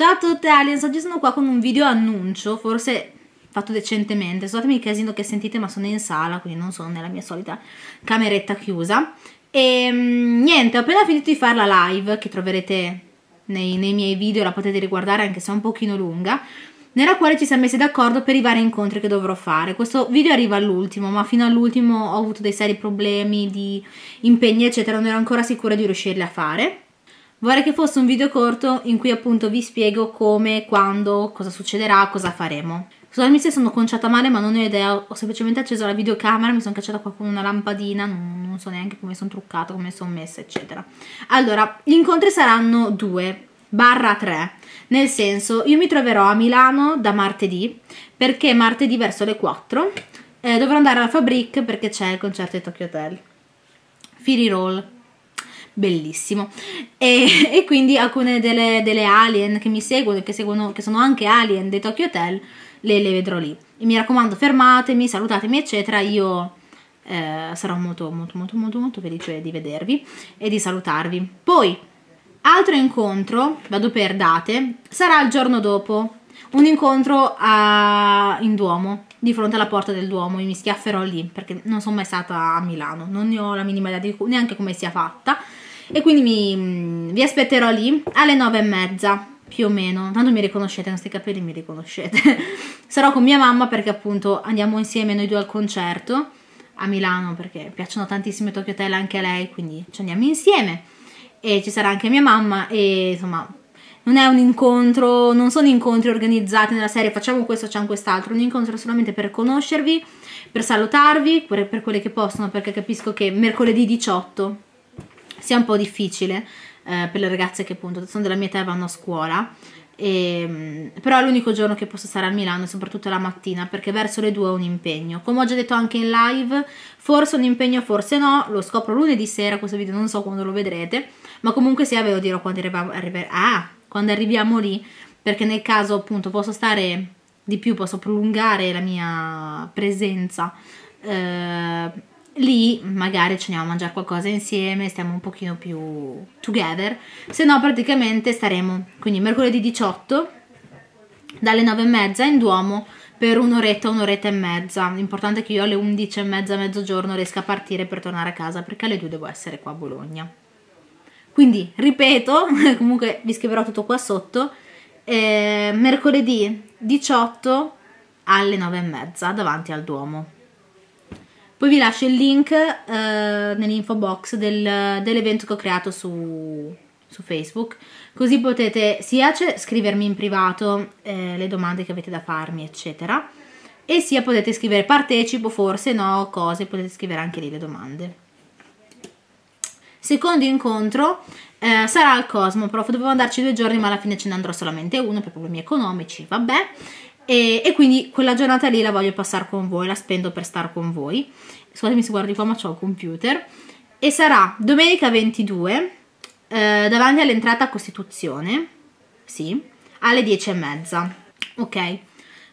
Ciao a tutte aliens, oggi sono qua con un video annuncio, forse fatto decentemente, scusatemi il casino che sentite ma sono in sala, quindi non sono nella mia solita cameretta chiusa. E mm, niente, ho appena finito di fare la live che troverete nei, nei miei video, la potete riguardare anche se è un pochino lunga nella quale ci siamo messi d'accordo per i vari incontri che dovrò fare. Questo video arriva all'ultimo, ma fino all'ultimo ho avuto dei seri problemi di impegni, eccetera, non ero ancora sicura di riuscirli a fare. Vorrei che fosse un video corto in cui appunto vi spiego come, quando, cosa succederà, cosa faremo. Scusatemi se sono conciata male, ma non ho idea, ho semplicemente acceso la videocamera, mi sono cacciata qua con una lampadina, non, non so neanche come sono truccata, come sono messa, eccetera. Allora, gli incontri saranno due, barra tre, nel senso io mi troverò a Milano da martedì, perché martedì verso le 4 eh, dovrò andare alla Fabric perché c'è il concerto di Tokyo Hotel. Firi Roll bellissimo. E, e quindi alcune delle, delle, alien che mi seguono che, seguono che sono anche alien dei Tokyo Hotel le, le vedrò lì. E mi raccomando fermatemi salutatemi eccetera. Io eh, sarò molto molto molto molto molto felice di vedervi e di salutarvi. Poi altro incontro vado per date sarà il giorno dopo. Un incontro a, in Duomo di fronte alla porta del Duomo e mi schiafferò lì perché non sono mai stata a Milano non ne ho la minima idea di neanche come sia fatta e quindi mi, mm, vi aspetterò lì alle nove e mezza più o meno, tanto mi riconoscete, con questi capelli mi riconoscete. Sarò con mia mamma perché appunto andiamo insieme noi due al concerto a Milano perché piacciono tantissime Tokyo Hotel anche a lei, quindi ci andiamo insieme. E ci sarà anche mia mamma e insomma non è un incontro, non sono incontri organizzati nella serie facciamo questo, facciamo quest'altro, un incontro solamente per conoscervi, per salutarvi, per, per quelli che possono perché capisco che mercoledì 18 sia un po' difficile eh, per le ragazze che appunto sono della mia età e vanno a scuola. E, ehm, però è l'unico giorno che posso stare a Milano, soprattutto la mattina, perché verso le due ho un impegno. Come ho già detto anche in live, forse un impegno, forse no, lo scopro lunedì sera, questo video non so quando lo vedrete, ma comunque sia ve lo dirò quando, arriviamo, arriver- ah, quando arriviamo lì, perché nel caso appunto posso stare di più, posso prolungare la mia presenza. Eh, lì magari ci andiamo a mangiare qualcosa insieme, stiamo un pochino più together, se no praticamente staremo quindi mercoledì 18 dalle 9 e mezza in Duomo per un'oretta, un'oretta e mezza. L'importante è che io alle 11 e mezza, mezzogiorno riesca a partire per tornare a casa perché alle 2 devo essere qua a Bologna. Quindi, ripeto, comunque vi scriverò tutto qua sotto, eh, mercoledì 18 alle 9 e mezza davanti al Duomo. Poi vi lascio il link eh, nell'info box del, dell'evento che ho creato su, su, Facebook, così potete sia scrivermi in privato eh, le domande che avete da farmi, eccetera, e sia potete scrivere partecipo, forse no, cose, potete scrivere anche lì le domande. Secondo incontro eh, sarà al Cosmo, Prof. Dovevo andarci due giorni, ma alla fine ce ne andrò solamente uno per problemi economici, vabbè. E, e, quindi quella giornata lì la voglio passare con voi, la spendo per stare con voi. Scusatemi se guardi qua, ma ho il computer. E sarà domenica 22, eh, davanti all'entrata a Costituzione, sì, alle 10 e mezza. Ok.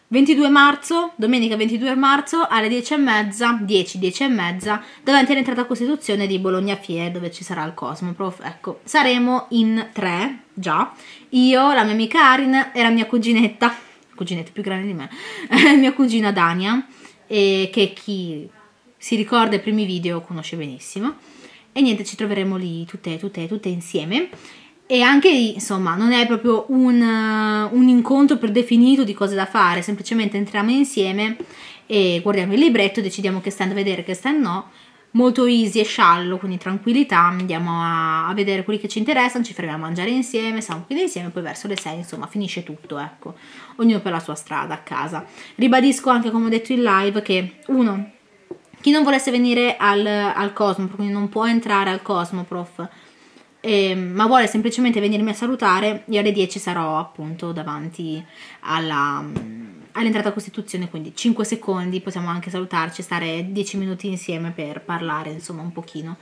22 marzo, domenica 22 marzo alle 10 e mezza, 10, 10 e mezza, davanti all'entrata a Costituzione di Bologna Fier, dove ci sarà il Cosmoprof. Ecco, saremo in tre, già, io, la mia amica Arin e la mia cuginetta cuginetta più grande di me, mia cugina Dania, e che chi si ricorda i primi video conosce benissimo. E niente, ci troveremo lì tutte, tutte, tutte insieme. E anche lì, insomma, non è proprio un, un incontro predefinito di cose da fare, semplicemente entriamo insieme e guardiamo il libretto, decidiamo che stand vedere, che stand no, molto easy e sciallo, quindi tranquillità, andiamo a, a, vedere quelli che ci interessano, ci fermiamo a mangiare insieme, stiamo qui insieme, poi verso le 6 insomma finisce tutto, ecco, ognuno per la sua strada a casa. Ribadisco anche come ho detto in live che uno, chi non volesse venire al, al Cosmo, quindi non può entrare al Cosmo, prof, eh, ma vuole semplicemente venirmi a salutare, io alle 10 sarò appunto davanti alla all'entrata Costituzione, quindi 5 secondi, possiamo anche salutarci, stare 10 minuti insieme per parlare, insomma, un pochino.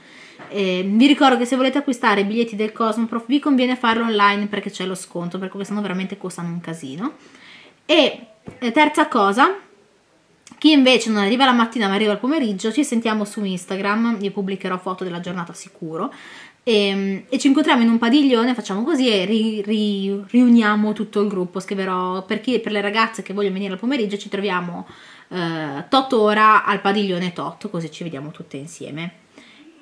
Eh, vi ricordo che se volete acquistare i biglietti del Cosmoprof vi conviene farlo online perché c'è lo sconto, perché quest'anno veramente costano un casino. E eh, terza cosa, chi invece non arriva la mattina ma arriva al pomeriggio, ci sentiamo su Instagram, io pubblicherò foto della giornata sicuro, e, e, ci incontriamo in un padiglione, facciamo così e ri, ri, riuniamo tutto il gruppo. Scriverò per, chi, per le ragazze che vogliono venire al pomeriggio, ci troviamo eh, tot ora al padiglione tot, così ci vediamo tutte insieme.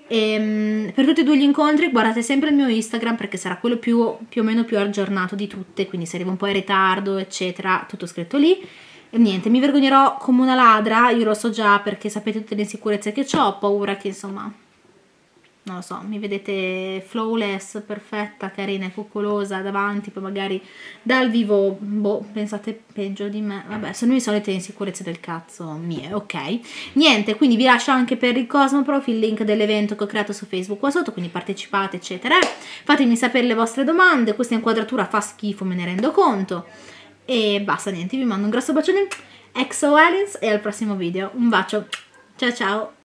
E, ehm, per tutti e due gli incontri guardate sempre il mio Instagram perché sarà quello più, più o meno più aggiornato di tutte, quindi se arriva un po' in ritardo, eccetera, tutto scritto lì. E niente, mi vergognerò come una ladra, io lo so già perché sapete tutte le insicurezze che ho, ho paura che insomma non lo so, mi vedete flawless, perfetta, carina e coccolosa davanti, poi magari dal vivo, boh, pensate peggio di me, vabbè, sono le solite insicurezze del cazzo mie, ok? Niente, quindi vi lascio anche per il Cosmo Prof il link dell'evento che ho creato su Facebook qua sotto, quindi partecipate, eccetera. Fatemi sapere le vostre domande, questa inquadratura fa schifo, me ne rendo conto. E basta, niente, vi mando un grosso bacione, Exo Aliens e al prossimo video. Un bacio, ciao ciao!